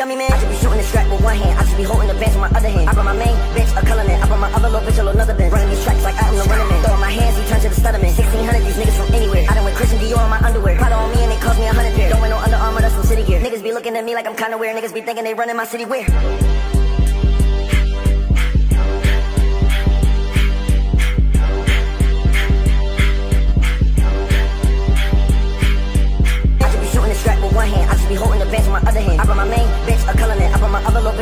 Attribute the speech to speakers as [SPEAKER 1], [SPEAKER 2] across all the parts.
[SPEAKER 1] dummy man. I should be shooting the strap with one hand. I should be holding the bench with my other hand. I brought my main bitch a color man. I brought my other little bitch a another bin. Running these tracks like I am the running man. Throw my hands, he turned to the stutterman. 1600 these niggas from anywhere. I done with Christian Dior on my underwear. Prada on me and it cost me a hundred pair. Don't wear no Under Armour, that's from City Gear. Niggas be looking at me like I'm kinda weird. Niggas be thinking they running my city where?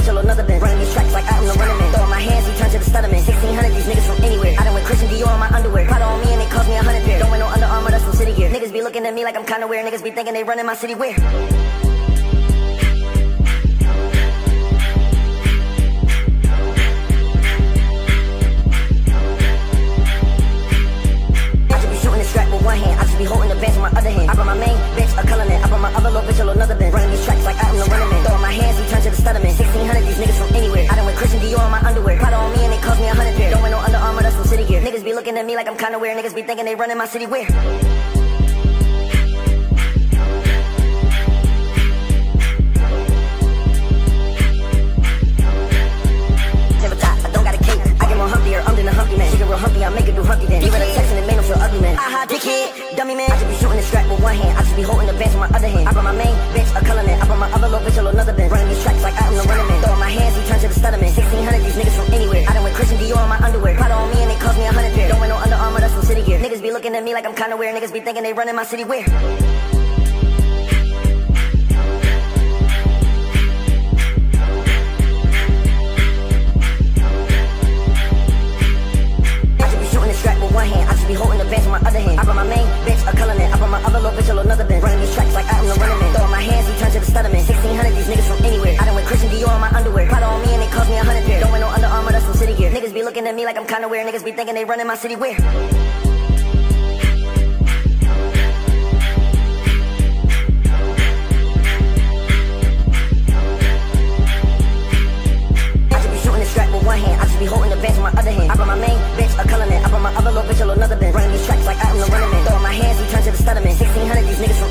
[SPEAKER 1] Bitch another bench. Running these tracks like I am the running man. Throwing my hands, he turned to the stutter man. 1600, these niggas from anywhere. I done with Christian Dior on my underwear. Prada on me and it cost me a hundred pair. Don't wear no Under Armour, that's from City Gear. Niggas be looking at me like I'm kinda weird. Niggas be thinking they running my city weird. I should be shooting the strap with one hand. I should be holding the bench with my other hand. I brought my main looking at me like I'm kinda weird. Niggas be thinking they running my city weird. Never thought I don't got a cake. I get more humpier, I'm than a humpy man. Get real humpy, I make her do humpy then. Give her a text and it made him feel ugly, man. Ah, Aha, dickhead, dummy man. I should be shooting the strap with one hand. I should be holding the bench with my other hand. I brought my main bitch a color man. I brought my other little bitch a little another bench. Running these tracks like I am the running man. Throwing my hands, he turned to the stutter man. 1600, these niggas from anywhere. I done with Christian Dior on my underwear. At me like I'm kinda weird. Niggas be thinking they running my city should be shooting the strap with one hand. I should be holding the bench with my other hand. I brought my main bitch a color man. I brought my other little bitch a another bench. Running these tracks like I am the running man. Throwing my hands, he turned to the stutter 1600, these niggas from anywhere. I done with Christian Dior on my underwear. Prada on me and it cost me a hundred pair. Don't wear no Under Armour, that's from City Gear. Niggas be looking at me like I'm kinda weird. Niggas be thinking they running my city weird.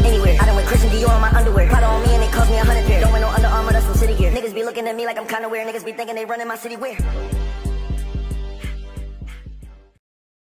[SPEAKER 1] Anywhere. I done with Christian Dior on my underwear. Prada on me and it cost me a hundred pair. Don't wear no Under Armour, that's from City Gear. Niggas be looking at me like I'm kinda weird. Niggas be thinking they running my city weird.